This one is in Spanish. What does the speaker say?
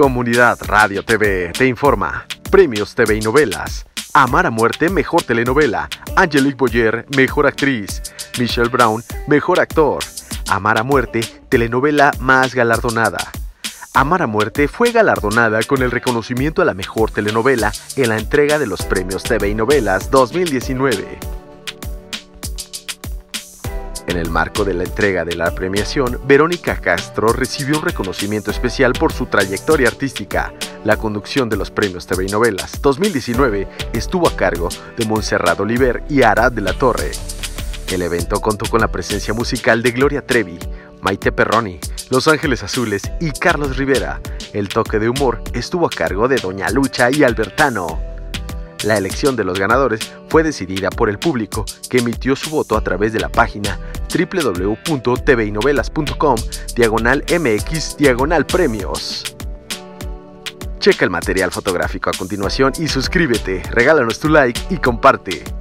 Comunidad Radio TV te informa. Premios TV y novelas. Amar a muerte, mejor telenovela. Angelique Boyer, mejor actriz. Michelle Brown, mejor actor. Amar a muerte, telenovela más galardonada. Amar a muerte fue galardonada con el reconocimiento a la mejor telenovela en la entrega de los Premios TV y Novelas 2019. En el marco de la entrega de la premiación, Verónica Castro recibió un reconocimiento especial por su trayectoria artística. La conducción de los premios TV y Novelas 2019 estuvo a cargo de Montserrat Oliver y Arad de la Torre. El evento contó con la presencia musical de Gloria Trevi, Maite Perroni, Los Ángeles Azules y Carlos Rivera. El toque de humor estuvo a cargo de Doña Lucha y Albertano. La elección de los ganadores fue decidida por el público, que emitió su voto a través de la página www.tvinovelas.com diagonal mx diagonal premios. Checa el material fotográfico a continuación y suscríbete, regálanos tu like y comparte.